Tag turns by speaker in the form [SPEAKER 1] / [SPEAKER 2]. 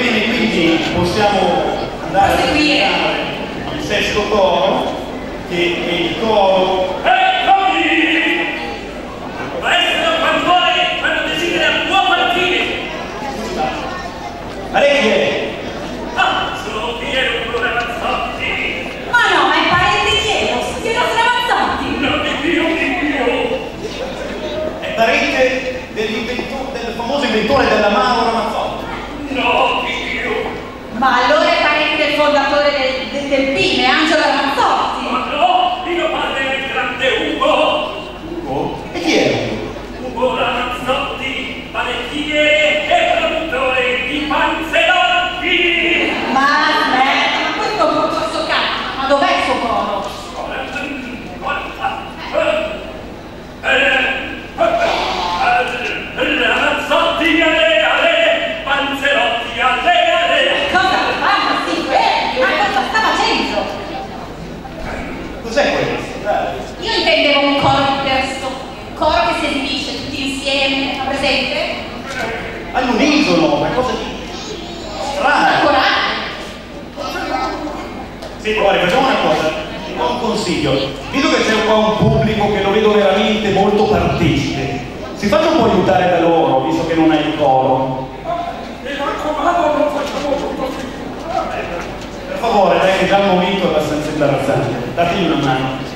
[SPEAKER 1] bene, quindi possiamo andare a
[SPEAKER 2] Proseguire.
[SPEAKER 1] ascoltare il sesto coro, che è il coro
[SPEAKER 3] Eccomi! Maestro Pantone, quando desidera può partire.
[SPEAKER 1] Ma lei chi è?
[SPEAKER 3] Ah, sono Piero
[SPEAKER 2] coro che si esibisce tutti insieme, presente?
[SPEAKER 1] All'unisono, qualcosa di strano.
[SPEAKER 2] Corale.
[SPEAKER 1] Sì, guarda, facciamo una cosa, ti do un consiglio. Visto che c'è qua un pubblico che lo vedo veramente molto partecipe, si faccia un po' aiutare da loro, visto che non hai il coro.
[SPEAKER 3] Mi raccomando, non facciamo tutto
[SPEAKER 1] Per favore, dai che già il momento è abbastanza imbarazzante. Dategli una mano.